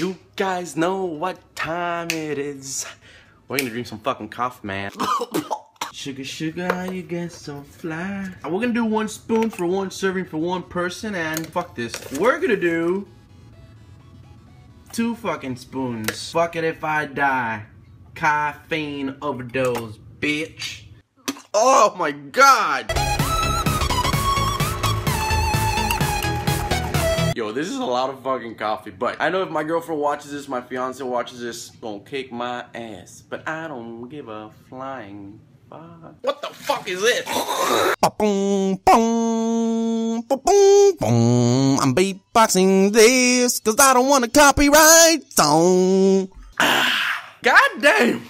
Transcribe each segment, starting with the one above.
You guys know what time it is. We're gonna drink some fucking coffee, man. sugar, sugar, you get so fly? Uh, we're gonna do one spoon for one serving for one person, and fuck this. We're gonna do two fucking spoons. Fuck it if I die. Caffeine overdose, bitch. Oh my god! Yo, this is a lot of fucking coffee, but I know if my girlfriend watches this, my fiance watches this, gonna kick my ass. But I don't give a flying fuck. What the fuck is this? I'm beatboxing this cause I don't want a copyright song. God damn!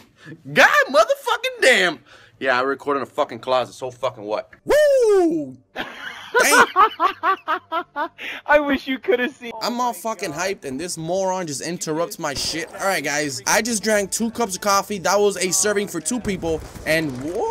God motherfucking damn! Yeah, I record in a fucking closet, so fucking what? Woo! I wish you could have seen. I'm all fucking hyped and this moron just interrupts my shit. Alright guys, I just drank two cups of coffee. That was a serving for two people. And whoa,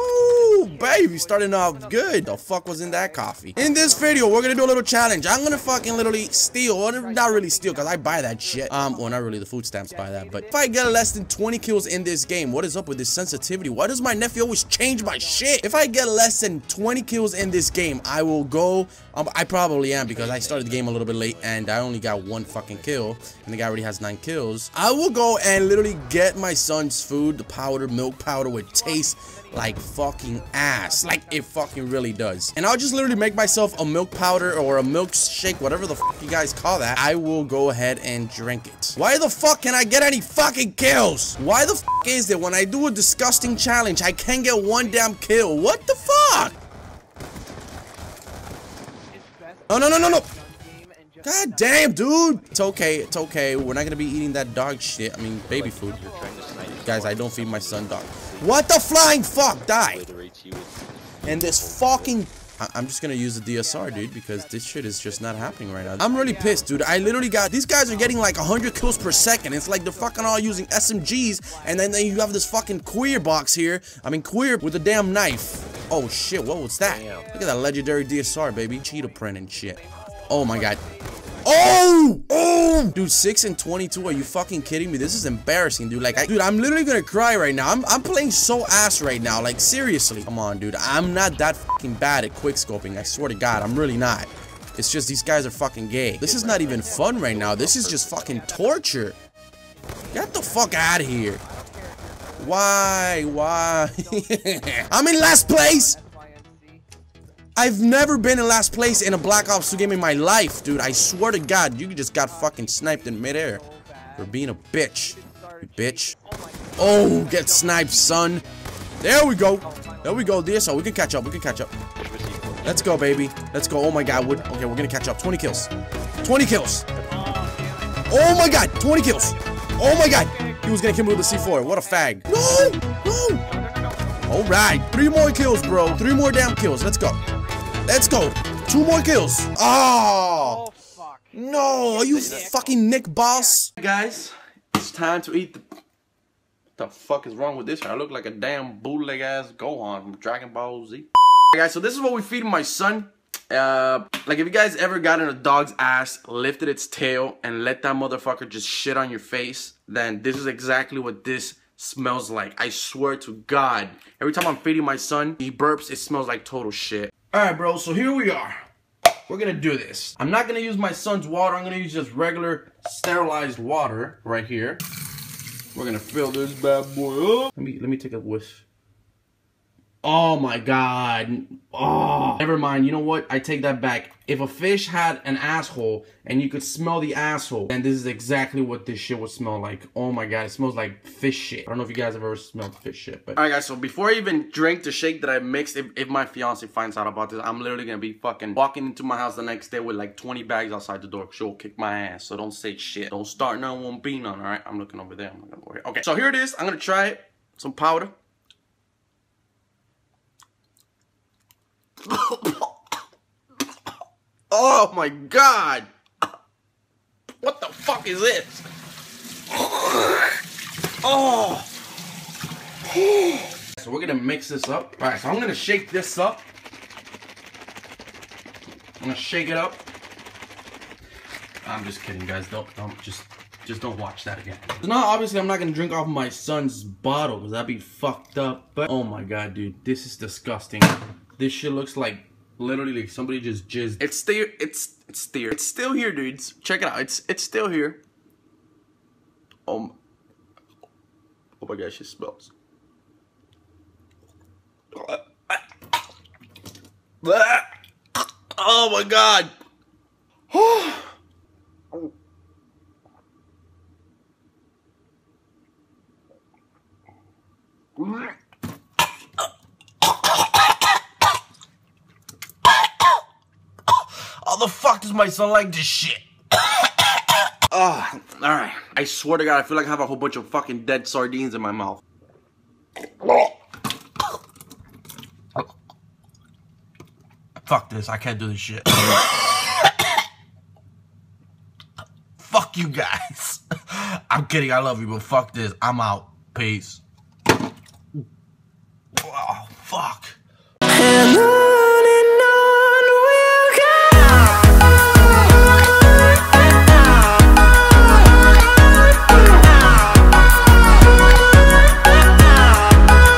baby, starting off good. The fuck was in that coffee? In this video, we're gonna do a little challenge. I'm gonna fucking literally steal, or not really steal, because I buy that shit. Um, well, not really, the food stamps buy that. But if I get less than 20 kills in this game, what is up with this sensitivity? Why does my nephew always change my shit? If I get less than 20 kills in this game, I will go um, I probably am because I started the game a little bit late and I only got one fucking kill and the guy already has nine kills. I will go and literally get my son's food, the powder, milk powder would taste like fucking ass. Like it fucking really does. And I'll just literally make myself a milk powder or a milk shake, whatever the fuck you guys call that. I will go ahead and drink it. Why the fuck can I get any fucking kills? Why the fuck is it when I do a disgusting challenge, I can't get one damn kill? What the fuck? No, no, no, no, no. God damn, dude. It's okay. It's okay. We're not going to be eating that dog shit. I mean, baby food. Guys, I don't feed my son dog. What the flying fuck? Die. And this fucking... I'm just gonna use the DSR, dude, because this shit is just not happening right now. I'm really pissed, dude. I literally got... These guys are getting like 100 kills per second. It's like they're fucking all using SMGs, and then, then you have this fucking queer box here. I mean, queer with a damn knife. Oh, shit. What was that? Look at that legendary DSR, baby. Cheetah print and shit. Oh, my God. Oh! Oh! Dude, 6 and 22, are you fucking kidding me? This is embarrassing, dude. Like, I, dude, I'm literally gonna cry right now. I'm, I'm playing so ass right now. Like, seriously. Come on, dude. I'm not that fucking bad at quickscoping. I swear to God, I'm really not. It's just these guys are fucking gay. This is not even fun right now. This is just fucking torture. Get the fuck out of here. Why? Why? I'm in last place! I've never been in last place in a Black Ops 2 game in my life, dude. I swear to God, you just got fucking sniped in midair for being a bitch. You bitch. Oh, get sniped, son. There we go. There we go. DSO, we can catch up. We can catch up. Let's go, baby. Let's go. Oh my God. Wood. Okay, we're gonna catch up. 20 kills. 20 kills. Oh my God. 20 kills. Oh my God. He was gonna kill me with a C4. What a fag. No! No! All right. Three more kills, bro. Three more damn kills. Let's go. Let's go. Two more kills. Oh! Oh fuck. No! Are you fucking Nick Boss? Guys, it's time to eat the... What the fuck is wrong with this? I look like a damn bootleg ass Gohan from Dragon Ball Z. guys, so this is what we feed my son. Uh, like if you guys ever got in a dog's ass, lifted its tail, and let that motherfucker just shit on your face, then this is exactly what this smells like. I swear to God. Every time I'm feeding my son, he burps, it smells like total shit. Alright, bro, so here we are. We're gonna do this. I'm not gonna use my son's water, I'm gonna use just regular sterilized water right here. We're gonna fill this bad boy up. Let me let me take a whiff. Oh my god. Oh. Never mind. You know what? I take that back. If a fish had an asshole and you could smell the asshole, then this is exactly what this shit would smell like. Oh my god, it smells like fish shit. I don't know if you guys have ever smelled fish shit, but. Alright guys, so before I even drink the shake that I mixed, if, if my fiance finds out about this, I'm literally gonna be fucking walking into my house the next day with like 20 bags outside the door. She'll kick my ass, so don't say shit. Don't start no one being on, alright? I'm looking over there. I'm not gonna worry. Okay, so here it is. I'm gonna try it. Some powder. Oh my god! What the fuck is this? Oh! so we're gonna mix this up. Alright, so I'm gonna shake this up. I'm gonna shake it up. I'm just kidding, guys. Don't, don't just Just don't watch that again. So now, obviously, I'm not gonna drink off my son's bottle because that'd be fucked up. But oh my god, dude, this is disgusting. This shit looks like literally like somebody just jizzed. It's still, it's, it's still, it's still here, dudes. Check it out. It's, it's still here. Oh, oh my gosh, it smells. Oh my god. How the fuck does my son like this shit? oh, alright. I swear to god, I feel like I have a whole bunch of fucking dead sardines in my mouth. Fuck this, I can't do this shit. fuck you guys. I'm kidding, I love you, but fuck this. I'm out. Peace.